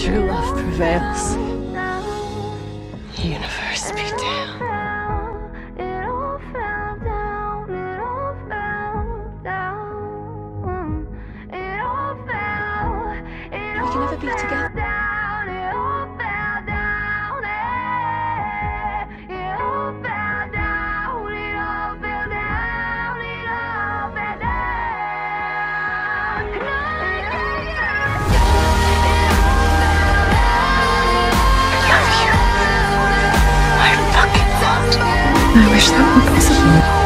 True love prevails. Universe be damned. We can never be together. I wish that were possible.